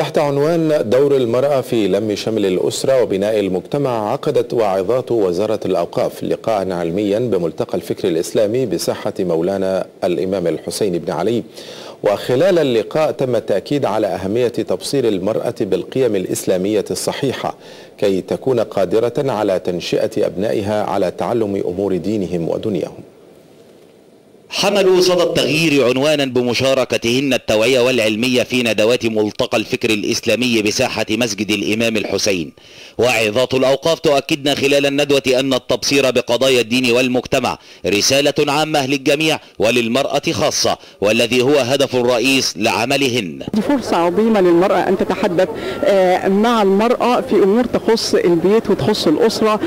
تحت عنوان دور المرأة في لم شمل الأسرة وبناء المجتمع عقدت واعظات وزارة الأوقاف لقاء علميا بملتقى الفكر الإسلامي بساحة مولانا الإمام الحسين بن علي. وخلال اللقاء تم التأكيد على أهمية تبصير المرأة بالقيم الإسلامية الصحيحة كي تكون قادرة على تنشئة أبنائها على تعلم أمور دينهم ودنياهم. حملوا صدى التغيير عنوانا بمشاركتهن التوعية والعلمية في ندوات ملتقى الفكر الإسلامي بساحة مسجد الإمام الحسين. وعظات الأوقاف تؤكدن خلال الندوة أن التبصير بقضايا الدين والمجتمع رسالة عامة للجميع وللمرأة خاصة والذي هو هدف الرئيس لعملهن. فرصة عظيمة للمرأة أن تتحدث مع المرأة في أمور تخص البيت وتخص الأسرة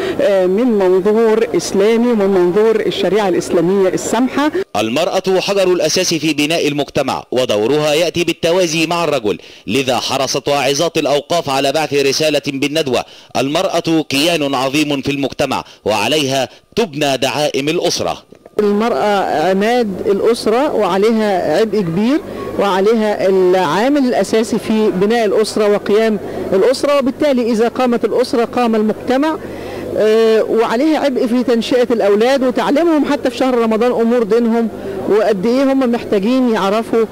من منظور إسلامي ومن منظور الشريعة الإسلامية السمحة. المرأة حجر الأساس في بناء المجتمع ودورها يأتي بالتوازي مع الرجل. لذا حرصت واعظات الأوقاف على بعث رسالة بالندوة. المرأة كيان عظيم في المجتمع وعليها تبنى دعائم الأسرة. المرأة عماد الأسرة وعليها عبء كبير وعليها العامل الأساسي في بناء الأسرة وقيام الأسرة. وبالتالي إذا قامت الأسرة قام المجتمع. وعليها عبء في تنشئة الأولاد وتعليمهم حتى في شهر رمضان أمور دينهم وقد إيه هم محتاجين يعرفوا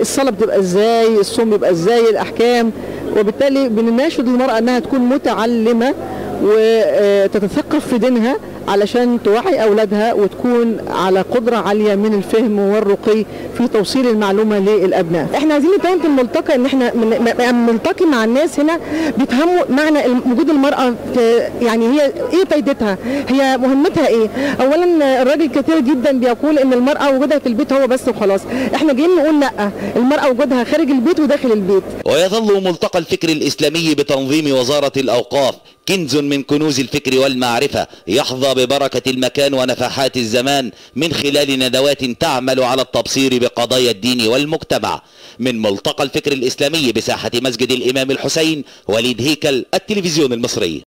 الصلاة بتبقى إزاي الصوم بيبقى إزاي الأحكام. وبالتالي بنناشد المرأة أنها تكون متعلمة وتتثقف في دينها علشان توعي أولادها وتكون على قدرة عالية من الفهم والرقي في توصيل المعلومة للأبناء. إحنا عايزين نتهم في الملتقى إن إحنا نلتقي مع الناس هنا بيفهموا معنى وجود المرأة يعني هي إيه فايدتها؟ هي مهمتها إيه؟ اولا الراجل كثير جدا بيقول إن المرأة وجودها في البيت هو بس وخلاص. إحنا جايين نقول لأ المرأة وجودها خارج البيت وداخل البيت. ويظل ملتقى الفكر الإسلامي بتنظيم وزارة الأوقاف كنز من كنوز الفكر والمعرفة يحظى ببركة المكان ونفحات الزمان من خلال ندوات تعمل على التبصير بقضايا الدين والمجتمع. من ملتقى الفكر الإسلامي بساحة مسجد الإمام الحسين وليد هيكل التلفزيون المصري.